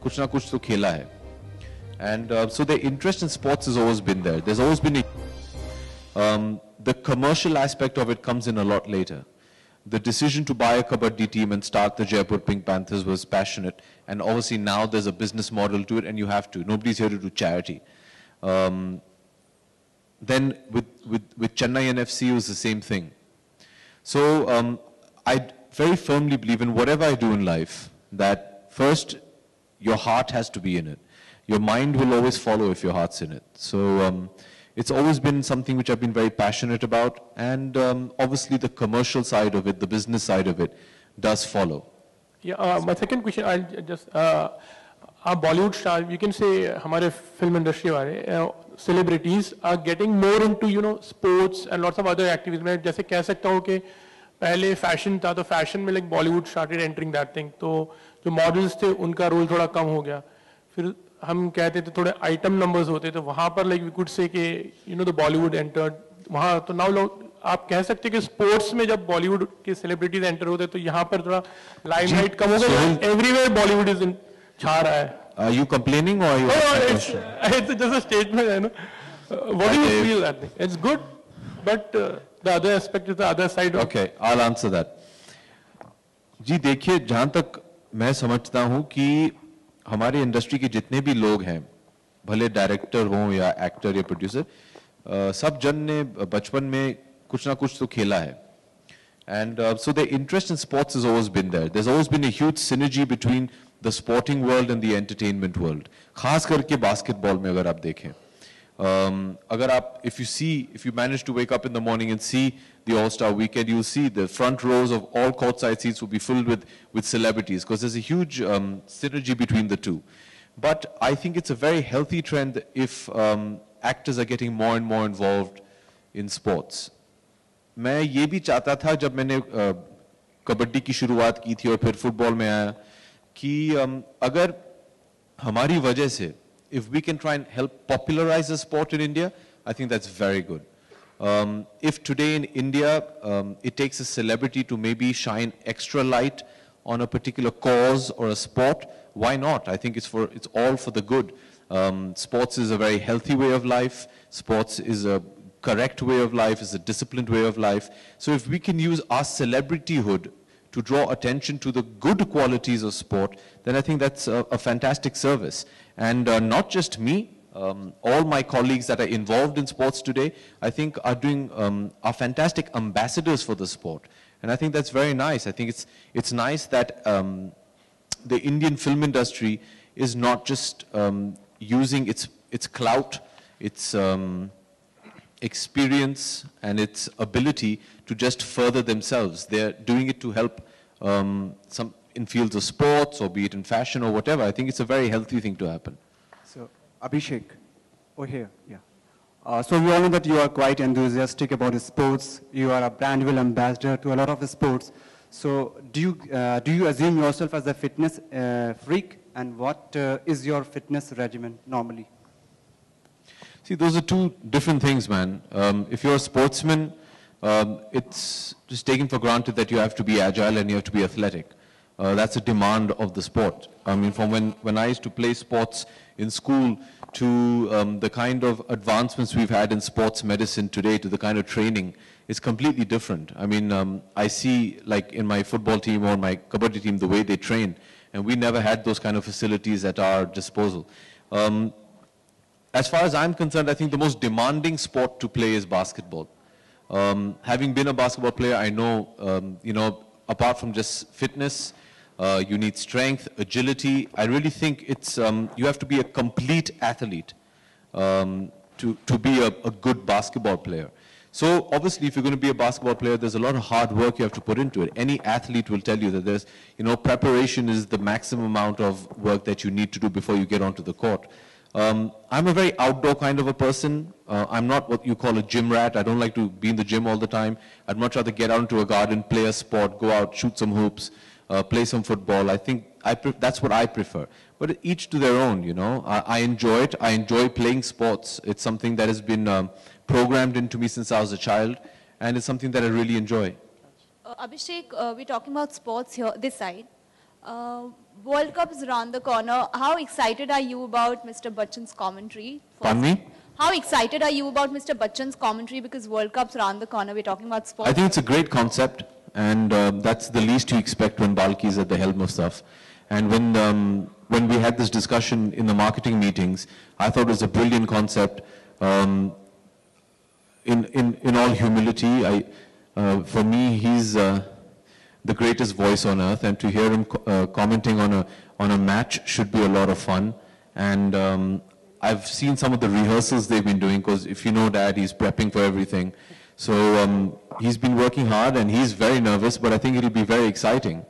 kuch na kuch to khela hai. And um, so the interest in sports has always been there. There's always been um, the commercial aspect of it comes in a lot later. The decision to buy a kabaddi team and start the Jaipur Pink Panthers was passionate. And obviously now there's a business model to it and you have to. Nobody's here to do charity. Um, then with, with, with Chennaiyin FC, it was the same thing. So um, I very firmly believe in whatever I do in life, that first your heart has to be in it. Your mind will always follow if your heart's in it. So um, it's always been something which I've been very passionate about, and um, obviously the commercial side of it, the business side of it, does follow. Yeah, uh, my second question, I'll just, uh, आप Bollywood star you can say हमारे film industry वाले celebrities are getting more into you know sports and lots of other activities मैं जैसे कह सकता हूँ कि पहले फ़ैशन था तो फ़ैशन में like Bollywood started entering that thing तो जो मॉडल्स थे उनका रोल थोड़ा कम हो गया। फिर हम कहते थे थोड़े आइटम नंबर्स होते तो वहाँ पर लाइक वी कुड से कि you know the Bollywood entered वहाँ तो नाउ लोग आप कह सकते हैं कि स्पोर्ट्स में जब बॉलीवुड के सेलिब्रिटीज एंटर होते तो यहाँ पर थोड़ा लाइमलाइट कम हो गया। एवरीवेयर बॉलीवुड इज़ इन छा रहा है। Are you complaining or are you? No, no, it's, it's just a statement, you know. Uh, what do you feel? It's good, but uh, the other aspect is the other side of Okay, I'll answer that. जी देखिए जहाँ तक मैं समझता हूँ कि हमारी industry के जितने भी लोग हैं भले डायरेक्टर हों या एक्टर या प्रोड्यूसर सब जन ने बचपन में कुछ ना कुछ तो खेला है And uh, so the interest in sports has always been there. There's always been a huge synergy between the sporting world and the entertainment world. खास करके basketball में अगर आप देखें. Um, अगर आप, if you see, if you manage to wake up in the morning and see the All-Star Weekend, you'll see the front rows of all courtside seats will be filled with, with celebrities because there's a huge um, synergy between the two. But I think it's a very healthy trend if um, actors are getting more and more involved in sports. मैं ये भी चाहता था जब मैंने कबड्डी की शुरुआत की थी और फिर फुटबॉल में आया कि अगर हमारी वजह से if we can try and help popularize the sport in India, I think that's very good. Um, if today in India um, it takes a celebrity to maybe shine extra light on a particular cause or a sport, why not? I think it's for it's all for the good. Um, sports is a very healthy way of life. Sports is a correct way of life, is a disciplined way of life. So if we can use our celebrityhood to draw attention to the good qualities of sport, then I think that's a, a fantastic service. And uh, not just me, um, all my colleagues that are involved in sports today, I think are doing, um, are fantastic ambassadors for the sport. And I think that's very nice. I think it's, it's nice that um, the Indian film industry is not just um, using its, its clout, its, um, experience and its ability to just further themselves. They're doing it to help um, some in fields of sports or be it in fashion or whatever. I think it's a very healthy thing to happen. So, Abhishek, over here, yeah. Uh, so we all know that you are quite enthusiastic about sports. You are a brandwell ambassador to a lot of sports. So do you, uh, do you assume yourself as a fitness uh, freak? And what uh, is your fitness regimen normally? See, those are two different things, man. Um, if you're a sportsman, um, it's just taken for granted that you have to be agile and you have to be athletic. Uh, that's a demand of the sport. I mean, from when, when I used to play sports in school to um, the kind of advancements we've had in sports medicine today to the kind of training, it's completely different. I mean, um, I see like in my football team or my kabaddi team, the way they train, and we never had those kind of facilities at our disposal. Um, as far as I'm concerned, I think the most demanding sport to play is basketball. Um, having been a basketball player, I know, um, you know, apart from just fitness, uh, you need strength, agility. I really think it's, um, you have to be a complete athlete um, to, to be a, a good basketball player. So obviously, if you're going to be a basketball player, there's a lot of hard work you have to put into it. Any athlete will tell you that there's, you know, preparation is the maximum amount of work that you need to do before you get onto the court. Um, I'm a very outdoor kind of a person. Uh, I'm not what you call a gym rat. I don't like to be in the gym all the time. I'd much rather get out into a garden, play a sport, go out, shoot some hoops, uh, play some football. I think I that's what I prefer. But each to their own, you know. I, I enjoy it. I enjoy playing sports. It's something that has been um, programmed into me since I was a child, and it's something that I really enjoy. Uh, Abhishek, uh, we're talking about sports here, this side. World Cup is around the corner. How excited are you about Mr. Bachchan's commentary? Pardon me? How excited are you about Mr. Bachchan's commentary because World Cup's around the corner? We're talking about sports. I think it's a great concept, and um, that's the least you expect when Balki is at the helm of stuff. And when, um, when we had this discussion in the marketing meetings, I thought it was a brilliant concept. Um, in, in, in all humility, I, uh, for me, he's uh, the greatest voice on earth, and to hear him co- uh, commenting on a, on a match should be a lot of fun. And um, I've seen some of the rehearsals they've been doing, because if you know Dad, he's prepping for everything. So um, he's been working hard, and he's very nervous, but I think it'll be very exciting.